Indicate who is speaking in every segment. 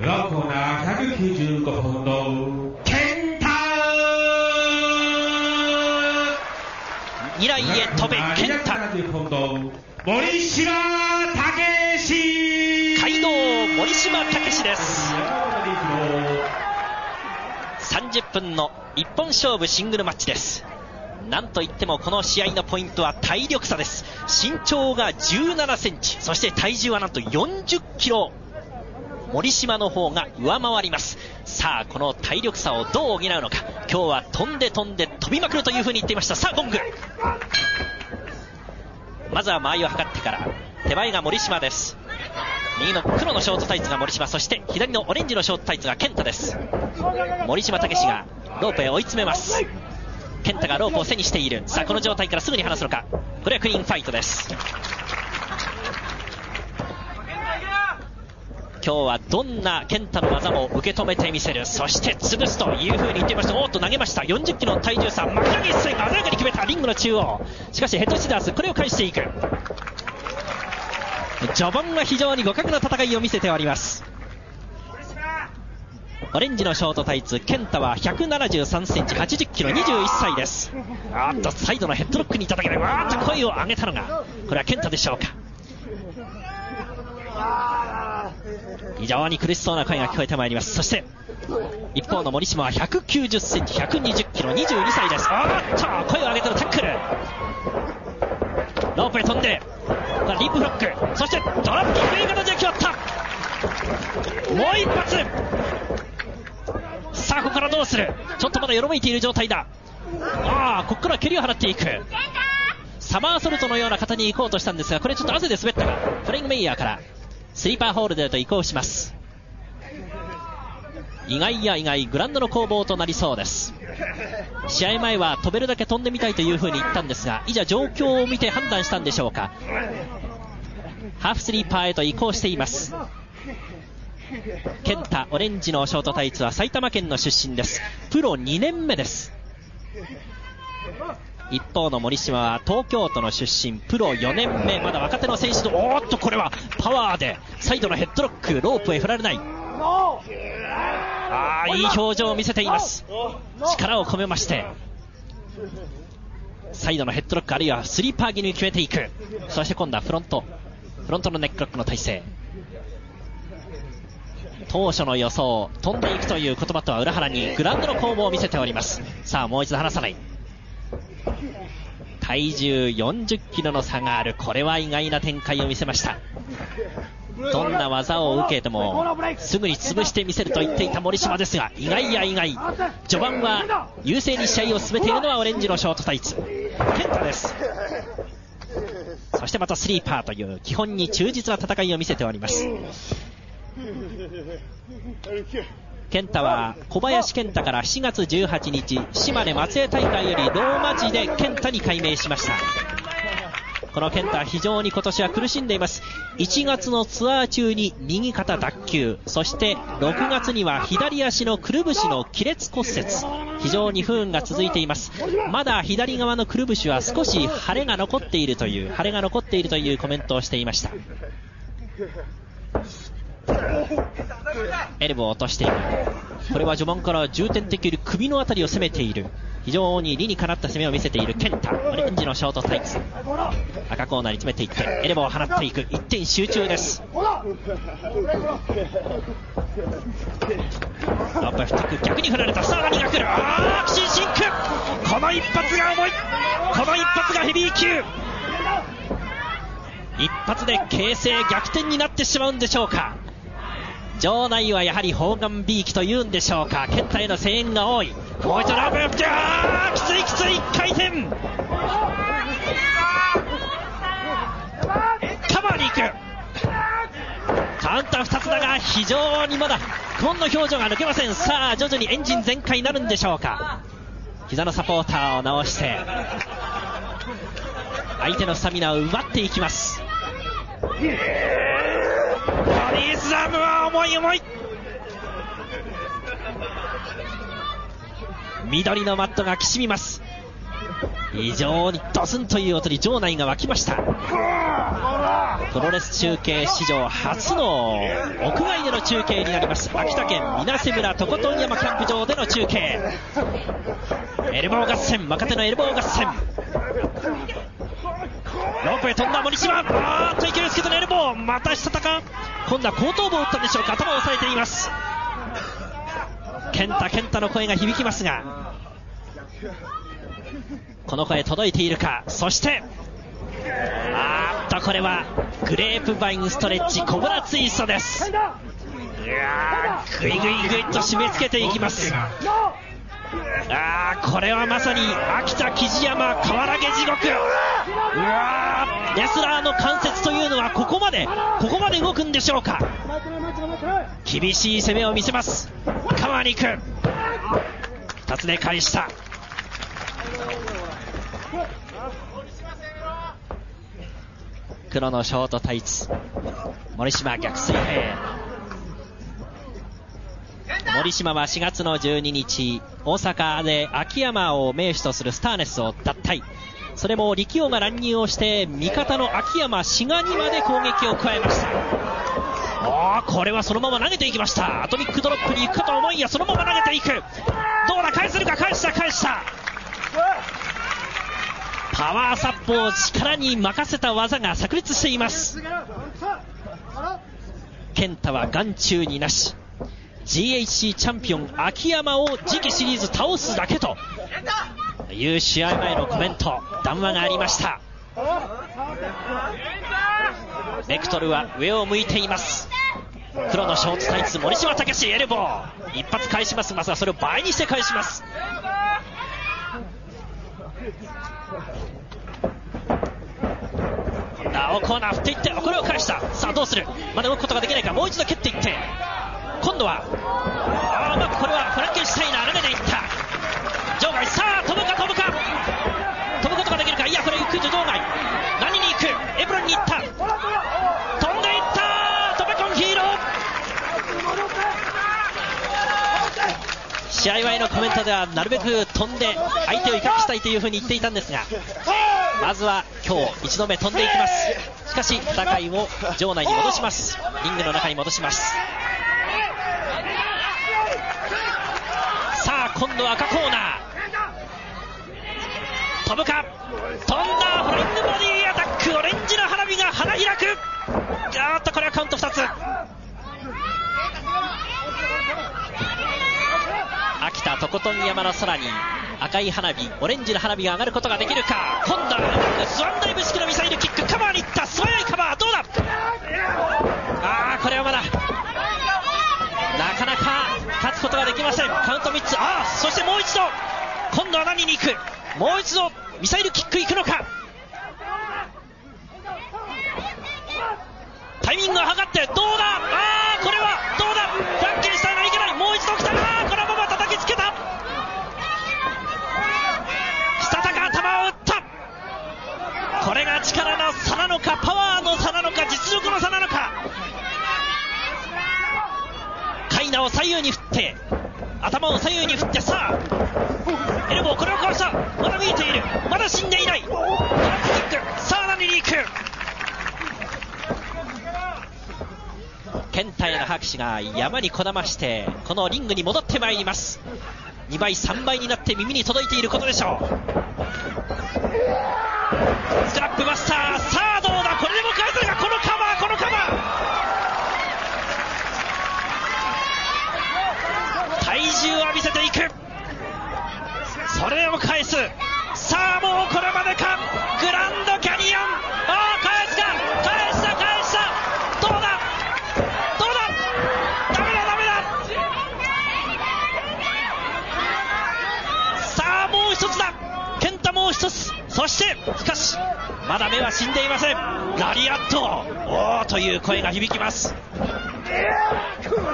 Speaker 1: ロコナ195ポン。ド、ケンタ
Speaker 2: 未来へ飛べ。ケンタ
Speaker 1: 270ポン、森島武史。
Speaker 2: 街道森島武史です30分の一本勝負シングルマッチです。なんといってもこの試合のポイントは体力差です。身長が17センチ。そして体重はなんと40キロ。森島の方が上回ります。さあこの体力差をどう補うのか。今日は飛んで飛んで飛びまくるというふうに言っていました。さあゴング。まずは間合いを測ってから。手前が森島です。右の黒のショートタイツが森島。そして左のオレンジのショートタイツが健太です。森島武史がロープへ追い詰めます。健太がロープを背にしている。さあこの状態からすぐに離すのか。これはクリーンファイトです。今日はどんな健太の技も受け止めてみせる。そして潰すという風に言っていました。おっと投げました。40キロの体重差。巻き上げスイング鮮やかに決めたリングの中央。しかしヘッドシダースこれを返していく。序盤は非常に互角の戦いを見せております。オレンジのショートタイツ。健太は173センチ80キロ21歳です。あっとサイドのヘッドロックに叩けてわーっと声を上げたのがこれは健太でしょうか。非常に苦しそうな声が聞こえてまいります。そして一方の森島は190センチ120キロ22歳です。あっと声を上げてのタックル。ロープへ飛んでリップフロック。そしてドラップキックいい形で決まった。もう一発。さあここからどうする？ちょっとまだよろめいている状態だ。ああここから蹴りを払っていく。サマーソルトのような型に行こうとしたんですがこれちょっと汗で滑った。がフレイングメイヤーから。スリーパーホールデーと移行します。意外や意外グラウンドの攻防となりそうです。試合前は飛べるだけ飛んでみたいという風に言ったんですがいざ状況を見て判断したんでしょうか。ハーフスリーパーへと移行しています。健太オレンジのショートタイツは埼玉県の出身です。プロ2年目です。一方の森島は東京都の出身プロ4年目まだ若手の選手とおっとこれはパワーでサイドのヘッドロックロープへ振られない。ああいい表情を見せています。力を込めまして。サイドのヘッドロックあるいはスリーパー気味に決めていく。そして今度はフロント。フロントのネックロックの体勢。当初の予想飛んでいくという言葉とは裏腹にグラウンドの攻防を見せております。さあもう一度離さない。体重40キロの差がある。これは意外な展開を見せました。どんな技を受けてもすぐに潰してみせると言っていた森島ですが意外や意外。序盤は優勢に試合を進めているのはオレンジのショートタイツ。健太です。そしてまたスリーパーという基本に忠実な戦いを見せております。健太は小林健太から7月18日島根松江大会よりローマ字で健太に改名しました。この健太は非常に今年は苦しんでいます。1月のツアー中に右肩脱臼。そして6月には左足のくるぶしの亀裂骨折。非常に不運が続いています。まだ左側のくるぶしは少し腫れが残っているという腫れが残っているというコメントをしていました。エルボを落としている。これは序盤から重点的に首の辺りを攻めている。非常に理にかなった攻めを見せているケンタ。オレンジのショートタイツ。赤コーナーに詰めていってエレボを放っていく。一点集中です。ロープ振っていく逆に振られた。さあ何が来るああシンシンクこの一発が重い。この一発がヘビー級。一発で形勢逆転になってしまうんでしょうか。場内はやはり砲丸ビーキというんでしょうか。健太への声援が多い。もう一度ラブきついきつい1回転。カバーに行く。カウンター2つだが非常にまだ久保の表情が抜けません。さあ徐々にエンジン全開になるんでしょうか。膝のサポーターを直して相手のスタミナを奪っていきます。ボディースラムは重い重い。緑のマットがきしみます。非常にドスンという音に場内が沸きました。プロレス中継史上初の屋外での中継になります。秋田県水瀬村とことん山キャンプ場での中継。エルボー合戦。若手のエルボー合戦。ロープへ飛んだ森島。あーっと池之助とのエルボー。またしたたか今度は後頭部を打ったんでしょうか。頭を押さえています。健太健太の声が響きますがこの声届いているか。そしてあーっとこれはグレープバインストレッチコブラツイストです。いやーぐいぐいぐいっと締め付けていきます。あーこれはまさに秋田雉山瓦毛地獄。うわーレスラーの関節というのはここまでここまで動くんでしょうか。厳しい攻めを見せます。カバーに行く。2つで返した。黒のショートタイツ。森島逆水平。森島は4月の12日。大阪で秋山を名手とするスターネスを脱退。それも力王が乱入をして味方の秋山志賀にまで攻撃を加えました。おーこれはそのまま投げていきました。アトミックドロップに行くかと思いやそのまま投げていく。どうだ返せるか？返した返した。パワーサップを力に任せた技が炸裂しています。健太は眼中になし。GHC チャンピオン秋山を次期シリーズ倒すだけと。いう試合前のコメント談話がありました。ベクトルは上を向いています。黒のショーツタイツ森島武史エルボー。一発返します。まずはそれを倍にして返します。青コーナー振っていってこれを返した。さあどうする？まだ動くことができないか。もう一度蹴っていって。今度はあうまくこれはフランケンシュタイナー投げていった。場外さあ飛ぶか飛ぶか。飛ぶことができるか。いやこれ空中場外。何に行く？エプロンに行った。飛んでいった。トベコンヒーロー。試合前のコメントではなるべく飛んで相手を威嚇したいというふうに言っていたんですがまずは今日1度目飛んでいきます。しかし戦いを場内に戻します。リングの中に戻します。さあ今度赤コーナー。飛ぶか？飛んだ。フライングボディアタック。オレンジの花火が花開く。あっとこれはカウント2つ。秋田とことん山の空に赤い花火オレンジの花火が上がることができるか？今度はスワンダイブ式のミサイルキック。カバーに行った。素早いカバー。どうだ？ああこれはまだ。ことができません。カウント3つ。ああそしてもう一度。今度は何に行く？もう一度ミサイルキック行くのか？タイミングを測ってどうだ？ああこれはどうだ？フランケンシュタイナーいけない。もう一度来た。なこのまま叩きつけた。したたか頭を打った。これが力の差なのかパワーの差なのか実力の差なのか。カイナを左右に振って頭を左右に振ってさあエルボーこれを壊した。まだ見えている。まだ死んでいない。フランスキック。さあ何に行く。健太への拍手が山にこだましてこのリングに戻ってまいります。2倍3倍になって耳に届いていることでしょう。スクラップマスターさあそれを返す。さあもうこれまでか。グランドキャニオン。ああ返すか。返した返した。どうだ？どうだ？ダメだダメだ。さあもう一つだ。健太もう一つ。そしてしかしまだ目は死んでいません。ラリアット。おおという声が響きます。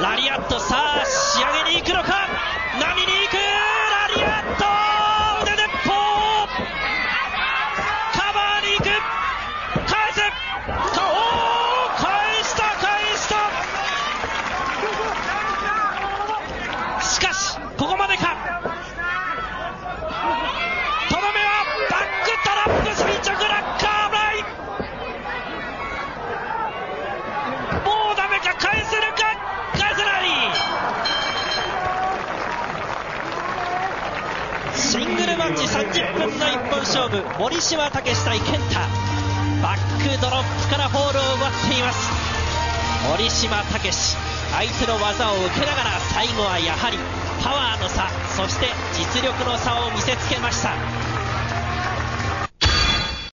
Speaker 2: ラリアット。さあ仕上げに行くのか。マッチ30分の一本勝負。森島武史対健太。バックドロップからホールを奪っています。森島武史相手の技を受けながら最後はやはりパワーの差そして実力の差を見せつけました